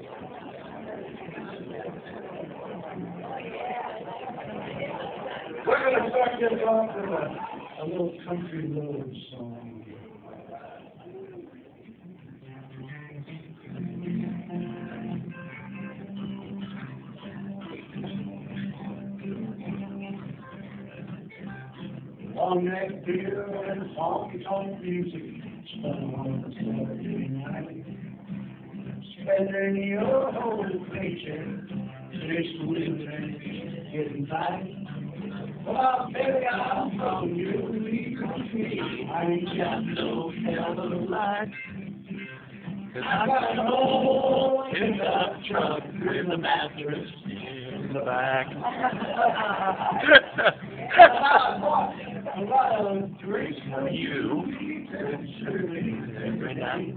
We're gonna start this off with a, a little country road song. Long neck beer and honky tonk music, spun on a Saturday night. Spending your whole paycheck, just living, getting by. Well, baby, I'm from you. I ain't got no a life. I got a hole in the truck with a mattress in the back. A lot of drinks for you, every night.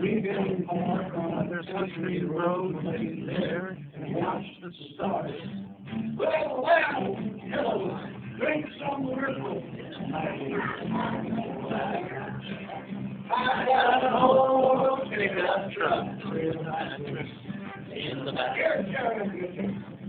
We can park on the country road, lay there and watch the stars. Well, well, hello, drink some Whirlpool. I got a whole pickup truck with mattress in the back.